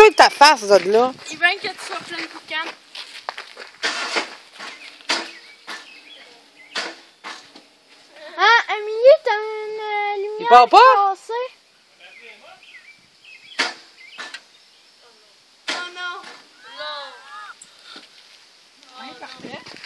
Cache-toi ta face, de là. Il veut que tu sois plein de boucan. Ah, Amélie, t'as une euh, lumière Il part pas? cassée. Oh non. Non. Oh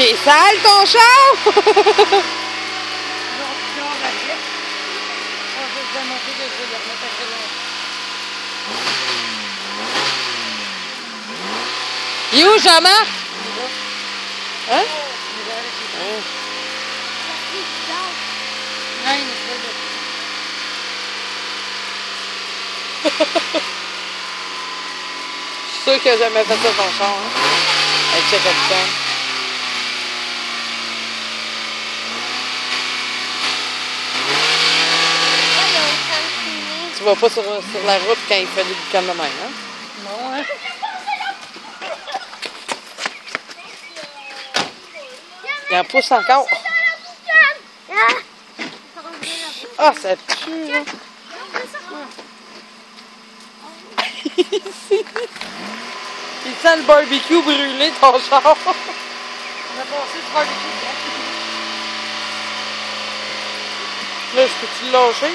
Il est sale, ton char! Il est où, Jean-Marc? Hein? Je suis sûr qu'il n'a jamais fait ça ton char. Hein? Vas pas sur, sur la route quand il fait des boucans de même, hein? Non, hein? Il en pousse encore. Ah! Ah, ça tue, là. Il sent le barbecue brûlé, ton char. On a passé du barbecue. Là, je peux-tu le lâcher?